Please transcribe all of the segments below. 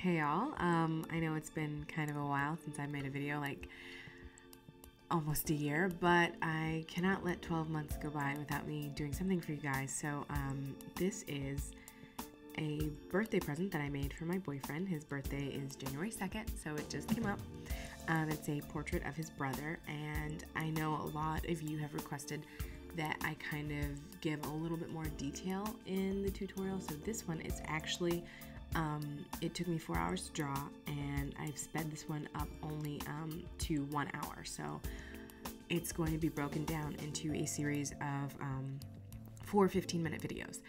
Hey y'all, um, I know it's been kind of a while since I made a video, like almost a year, but I cannot let 12 months go by without me doing something for you guys. So, um, this is a birthday present that I made for my boyfriend. His birthday is January 2nd, so it just came up. Um, it's a portrait of his brother, and I know a lot of you have requested that I kind of give a little bit more detail in the tutorial. So this one is actually, um, it took me four hours to draw and I've sped this one up only um, to one hour. So it's going to be broken down into a series of um, four 15 minute videos.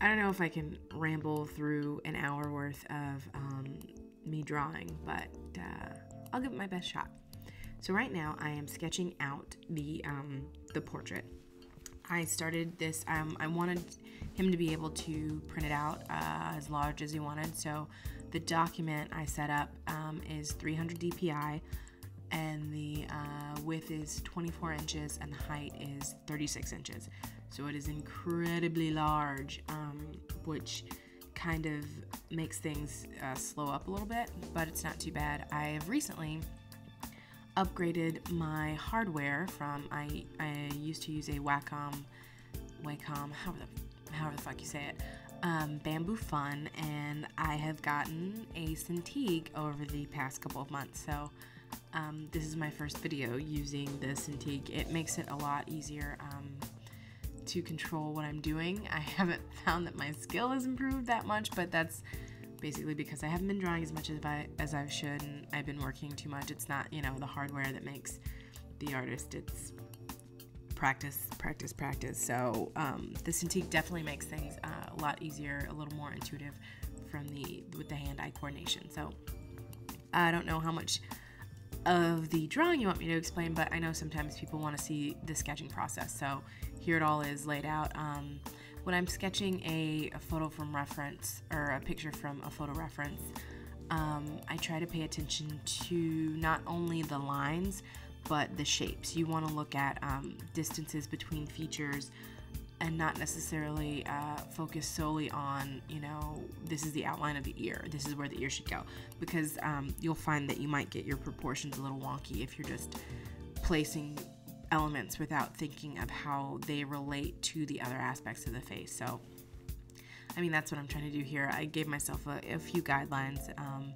I don't know if I can ramble through an hour worth of um, me drawing, but uh, I'll give it my best shot. So right now I am sketching out the um, the portrait. I started this. Um, I wanted him to be able to print it out uh, as large as he wanted. So the document I set up um, is 300 dpi, and the uh, width is 24 inches, and the height is 36 inches. So it is incredibly large, um, which kind of makes things uh, slow up a little bit, but it's not too bad. I have recently upgraded my hardware from I I used to use a Wacom Wacom however the however the fuck you say it um, Bamboo Fun and I have gotten a Cintiq over the past couple of months. So um, this is my first video using the Cintiq. It makes it a lot easier um, to control what I'm doing. I haven't found that my skill has improved that much but that's basically because I haven't been drawing as much as I as I should and I've been working too much. It's not, you know, the hardware that makes the artist. It's practice, practice, practice. So um, the Cintiq definitely makes things uh, a lot easier, a little more intuitive from the with the hand-eye coordination. So I don't know how much of the drawing you want me to explain, but I know sometimes people want to see the sketching process. So here it all is laid out. Um, when I'm sketching a, a, photo from reference or a picture from a photo reference, um, I try to pay attention to not only the lines but the shapes. You want to look at um, distances between features and not necessarily uh, focus solely on, you know, this is the outline of the ear, this is where the ear should go. Because um, you'll find that you might get your proportions a little wonky if you're just placing elements without thinking of how they relate to the other aspects of the face. So, I mean, that's what I'm trying to do here. I gave myself a, a few guidelines. Um,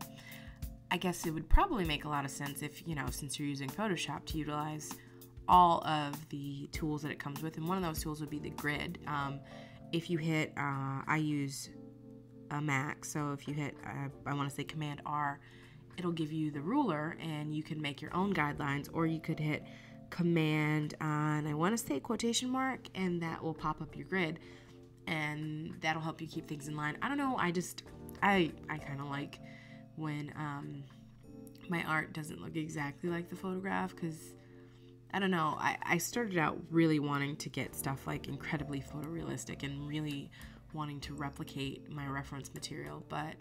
I guess it would probably make a lot of sense if, you know, since you're using Photoshop to utilize all of the tools that it comes with. And one of those tools would be the grid. Um, if you hit, uh, I use a Mac, so if you hit, uh, I want to say Command R, it'll give you the ruler and you can make your own guidelines, or you could hit Command on, I want to say quotation mark, and that will pop up your grid and that'll help you keep things in line. I don't know, I just, I, I kind of like when um, my art doesn't look exactly like the photograph because I don't know. I, I started out really wanting to get stuff like incredibly photorealistic and really wanting to replicate my reference material, but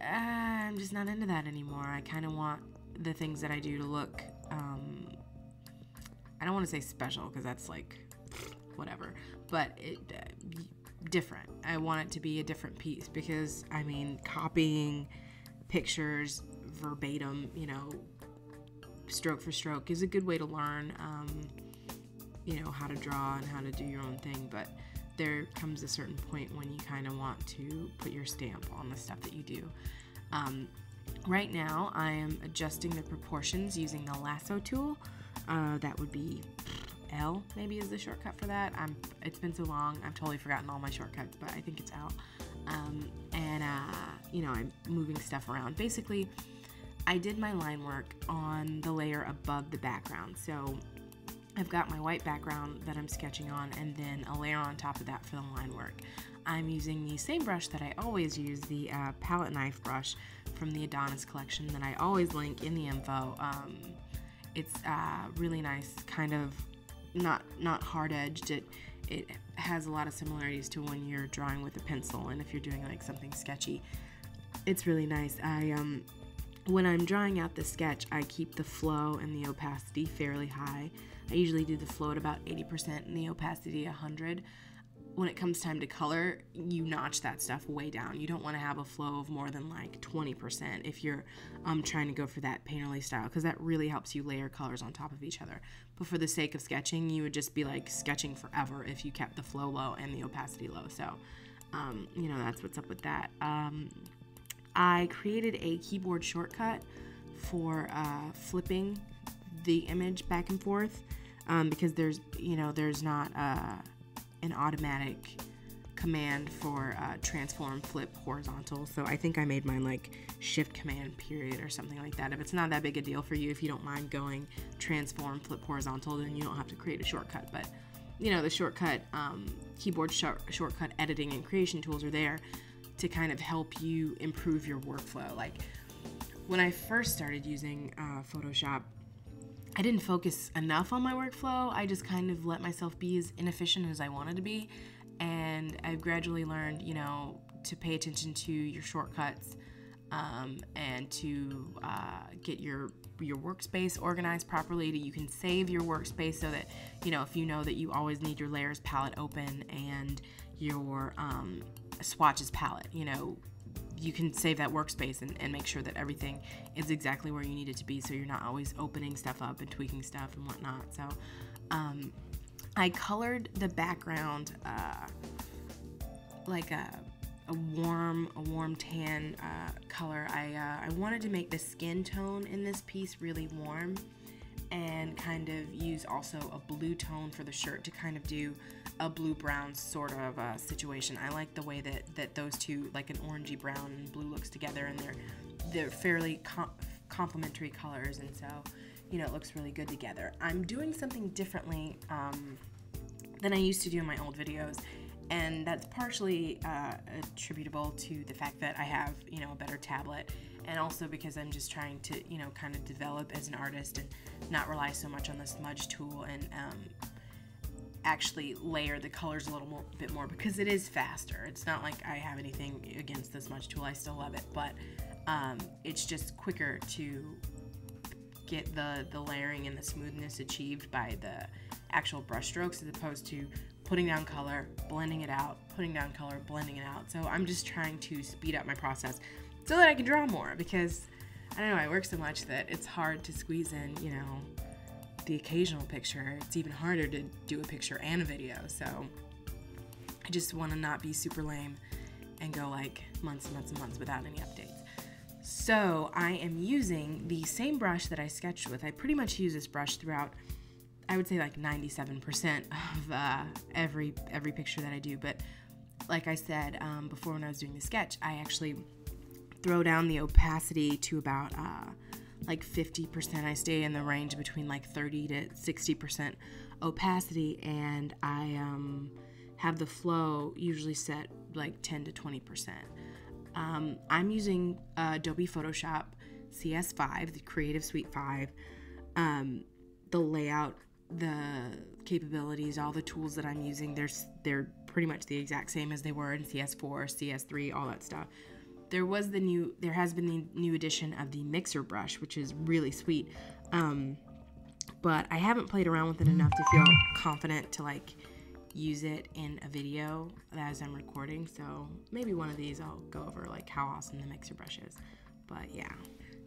uh, I'm just not into that anymore. I kind of want the things that I do to look, um, I don't want to say special because that's like whatever, but it, uh, different. I want it to be a different piece because, I mean, copying pictures verbatim, you know, stroke for stroke is a good way to learn, um, you know, how to draw and how to do your own thing. But there comes a certain point when you kind of want to put your stamp on the stuff that you do. Um, right now, I am adjusting the proportions using the lasso tool. Uh, that would be L, maybe is the shortcut for that. I'm, it's been so long, I've totally forgotten all my shortcuts, but I think it's L. Um, and, uh, you know, I'm moving stuff around. Basically, I did my line work on the layer above the background. So I've got my white background that I'm sketching on and then a layer on top of that for the line work. I'm using the same brush that I always use, the uh, palette knife brush from the Adonihs collection that I always link in the info. Um, it's uh, really nice, kind of not not hard edged. It it has a lot of similarities to when you're drawing with a pencil and if you're doing like something sketchy. It's really nice. I um when I'm drawing out the sketch, I keep the flow and the opacity fairly high. I usually do the flow at about 80% and the opacity 100. When it comes time to color, you notch that stuff way down. You don't want to have a flow of more than like 20% if you're um, trying to go for that painterly style because that really helps you layer colors on top of each other. But for the sake of sketching, you would just be like sketching forever if you kept the flow low and the opacity low. So, um, you know, that's what's up with that. Um, I created a keyboard shortcut for uh, flipping the image back and forth um, because there's, you know, there's not. Uh, an automatic command for uh, transform flip horizontal. So i think i made mine like shift command period or something like that. If it's not that big a deal for you if you don't mind going transform flip horizontal then you don't have to create a shortcut. But you know the shortcut um, keyboard sh- shortcut editing and creation tools are there to kind of help you improve your workflow. Like when i first started using uh, photoshop I didn't focus enough on my workflow. I just kind of let myself be as inefficient as I wanted to be. And I've gradually learned, you know, to pay attention to your shortcuts um, and to uh, get your your workspace organized properly. You can save your workspace so that you know if you know that you always need your layers palette open and your um, swatches palette. You know, you can save that workspace and, and make sure that everything is exactly where you need it to be so you're not always opening stuff up and tweaking stuff and whatnot. So um, I colored the background uh, like a, a warm a warm tan uh, color. I, uh, I wanted to make the skin tone in this piece really warm and kind of use also a blue tone for the shirt to kind of do a blue brown sort of uh, situation. I like the way that that those two like an orangey brown and blue looks together and they're they're fairly com- complementary colors and so you know it looks really good together. I'm doing something differently um, than I used to do in my old videos and that's partially uh, attributable to the fact that I have you know a better tablet and also because I'm just trying to, you know, kind of develop as an artist and not rely so much on the smudge tool and um, actually layer the colors a little more, bit more because it is faster. It's not like I have anything against the smudge tool. I still love it, but um, it's just quicker to get the the layering and the smoothness achieved by the actual brush strokes as opposed to putting down color, blending it out, putting down color, blending it out. So I'm just trying to speed up my process so that I can draw more because I don't know, I work so much that it's hard to squeeze in, you know, the occasional picture. It's even harder to do a picture and a video. So I just want to not be super lame and go like months and months and months without any updates. So I am using the same brush that I sketched with. I pretty much use this brush throughout. I would say like 97% of uh, every every picture that I do. But like I said um, before, when I was doing the sketch, I actually throw down the opacity to about uh, like 50%. I stay in the range between like 30 to 60% opacity, and I um, have the flow usually set like 10 to 20%. Um, I'm using uh, Adobe Photoshop CS5, the Creative Suite 5. Um, the layout, the capabilities, all the tools that I'm using, they're, they're pretty much the exact same as they were in CS4, CS3, all that stuff there was the new there has been the new edition of the mixer brush which is really sweet. Um, but i haven't played around with it enough to feel confident to like use it in a video as i'm recording. So maybe one of these i'll go over like how awesome the mixer brush is. But yeah.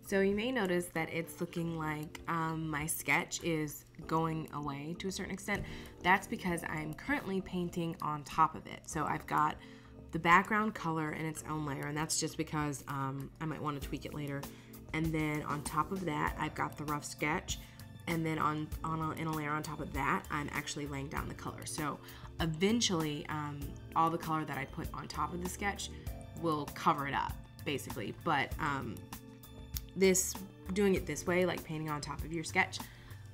So you may notice that it's looking like um, my sketch is going away to a certain extent. That's because i'm currently painting on top of it. So i've got the background color in its own layer, and that's just because um, I might want to tweak it later. And then on top of that, I've got the rough sketch, and then on, on a, in a layer on top of that, I'm actually laying down the color. So eventually, um, all the color that I put on top of the sketch will cover it up, basically. But um, this, doing it this way, like painting on top of your sketch,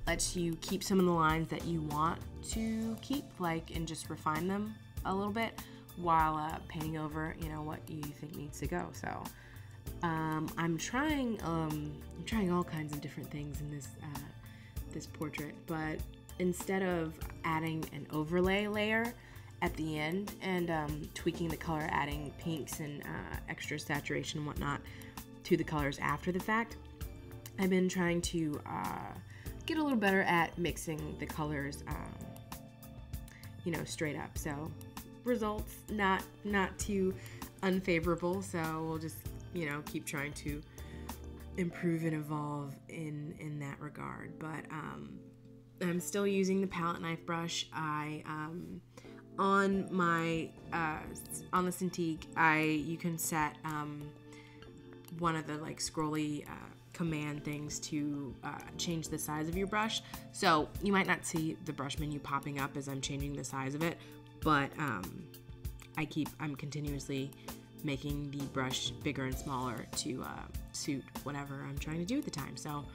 lets you keep some of the lines that you want to keep, like, and just refine them a little bit while uh, painting over, you know, what you think needs to go. So um, I'm trying, um, I'm trying all kinds of different things in this uh, this portrait, but instead of adding an overlay layer at the end and um, tweaking the color, adding pinks and uh, extra saturation and whatnot to the colors after the fact, I've been trying to uh, get a little better at mixing the colors, um, you know, straight up. So results not not too unfavorable. So we'll just you know keep trying to improve and evolve in in that regard. But um, I'm still using the palette knife brush. I um, on my uh, on the Cintiq, I you can set um, one of the like scrolly uh, command things to uh, change the size of your brush. So you might not see the brush menu popping up as I'm changing the size of it, but um, I keep I'm continuously making the brush bigger and smaller to uh, suit whatever I'm trying to do at the time. So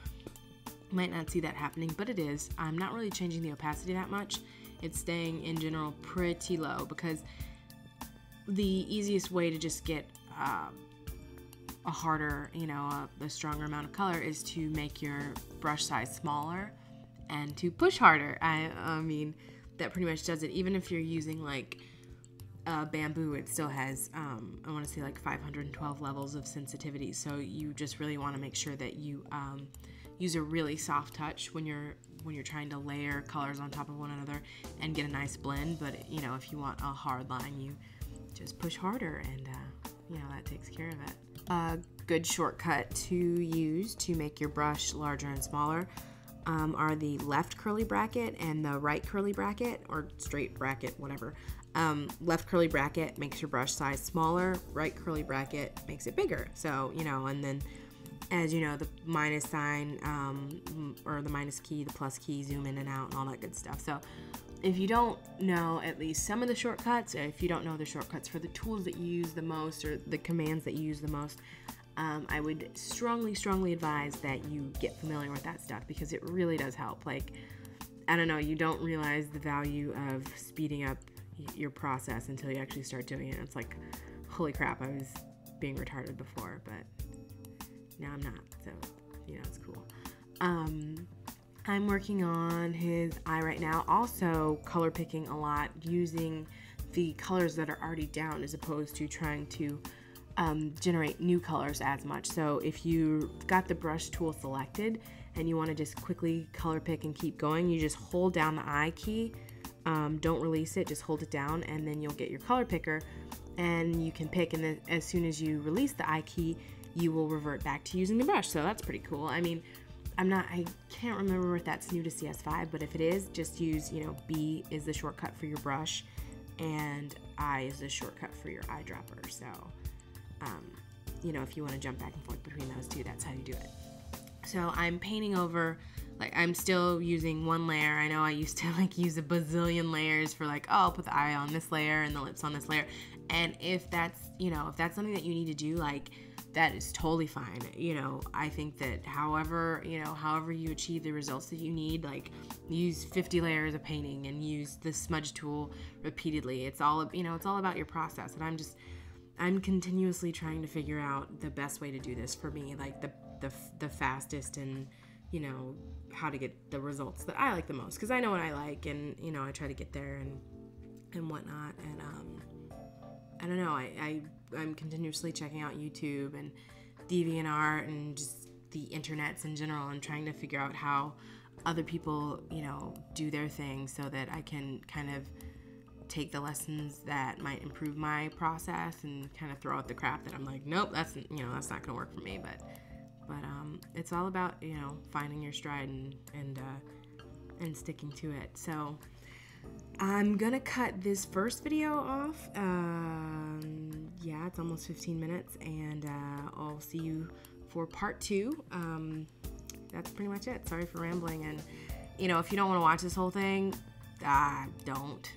might not see that happening, but it is. I'm not really changing the opacity that much. It's staying in general pretty low because the easiest way to just get uh, a harder, you know, a, a stronger amount of color is to make your brush size smaller and to push harder. I, I mean, that pretty much does it. Even if you're using like uh, bamboo, it still has, um, I want to say like 512 levels of sensitivity. So you just really want to make sure that you um, use a really soft touch when you're when you're trying to layer colors on top of one another and get a nice blend. But you know, if you want a hard line, you just push harder, and uh, you know that takes care of it. A good shortcut to use to make your brush larger and smaller um, are the left curly bracket and the right curly bracket or straight bracket, whatever. Um, left curly bracket makes your brush size smaller, right curly bracket makes it bigger. So, you know, and then as you know, the minus sign um, or the minus key, the plus key, zoom in and out, and all that good stuff. So, if you don't know at least some of the shortcuts, if you don't know the shortcuts for the tools that you use the most or the commands that you use the most, um, I would strongly, strongly advise that you get familiar with that stuff because it really does help. Like, I don't know, you don't realize the value of speeding up your process until you actually start doing it. It's like, holy crap, I was being retarded before, but now I'm not. So, you know, it's cool. Um, I'm working on his eye right now, also color picking a lot using the colors that are already down as opposed to trying to um, generate new colors as much. So if you got the brush tool selected and you want to just quickly color pick and keep going, you just hold down the I key. Um, don't release it, just hold it down, and then you'll get your color picker. And you can pick, and then as soon as you release the I key, you will revert back to using the brush. So that's pretty cool. I mean, I'm not, I can't remember if that's new to CS5, but if it is, just use, you know, B is the shortcut for your brush, and I is the shortcut for your eyedropper. So, um, you know, if you want to jump back and forth between those two, that's how you do it. So I'm painting over, like I'm still using one layer. I know I used to like use a bazillion layers for like, oh, I'll put the eye on this layer and the lips on this layer. And if that's, you know, if that's something that you need to do, like that is totally fine. You know, I think that however, you know, however you achieve the results that you need, like use 50 layers of painting and use the smudge tool repeatedly. It's all, you know, it's all about your process. And I'm just, I'm continuously trying to figure out the best way to do this for me, like the the, the fastest and you know how to get the results that I like the most because I know what I like and you know I try to get there and and whatnot. And um I don't know I, I I'm continuously checking out YouTube and DeviantArt and just the internets in general and trying to figure out how other people you know do their thing so that I can kind of take the lessons that might improve my process and kind of throw out the crap that I'm like, nope, that's you know that's not gonna work for me. But but um, it's all about you know finding your stride and and uh, and sticking to it. So I'm gonna cut this first video off. Um, yeah, it's almost 15 minutes, and uh, I'll see you for part two. Um, that's pretty much it. Sorry for rambling, and you know if you don't want to watch this whole thing, ah, don't